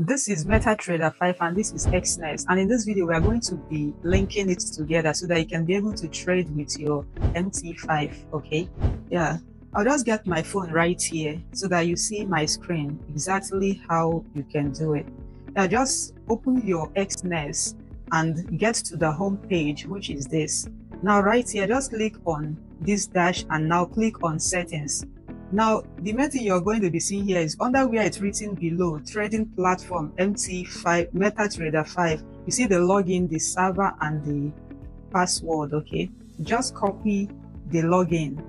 This is MetaTrader 5 and this is Exness. And in this video, we are going to be linking it together so that you can be able to trade with your MT5. Okay. Yeah. I'll just get my phone right here so that you see my screen exactly how you can do it. Now just open your Exness and get to the home page, which is this. Now right here, just click on this dash and now click on settings. Now, the thing you're going to be seeing here is under where it's written below, trading platform MT5, MetaTrader 5. You see the login, the server, and the password, okay? Just copy the login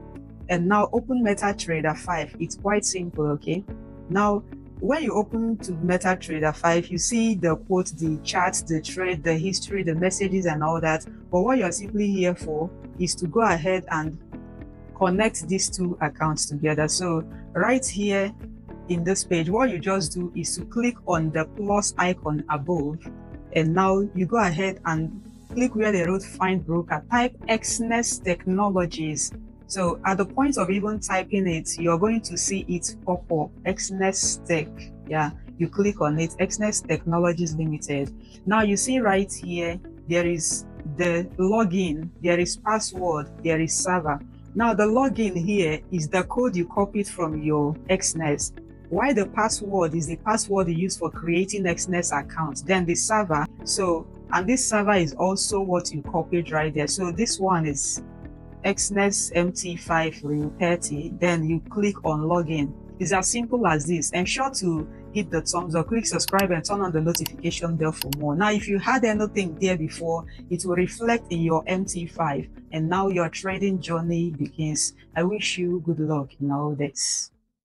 and now open MetaTrader 5. It's quite simple, okay? Now, when you open to MetaTrader 5, you see the quote, the charts, the trade, the history, the messages, and all that. But what you're simply here for is to go ahead and connect these two accounts together. So right here in this page, what you just do is to click on the plus icon above. And now you go ahead and click where they wrote find broker, type Exness Technologies. So at the point of even typing it, you're going to see it pop up, Exness Tech. Yeah, you click on it, Exness Technologies Limited. Now you see right here, there is the login, there is password, there is server. Now the login here is the code you copied from your Exness. Why the password is the password you use for creating Exness account. Then the server. So, and this server is also what you copied right there. So this one is Exness MT5 30. Then you click on login. It's as simple as this. Ensure to hit the thumbs up, click subscribe and turn on the notification bell for more. Now, if you had anything there before, it will reflect in your MT5 and now your trading journey begins. I wish you good luck in all this.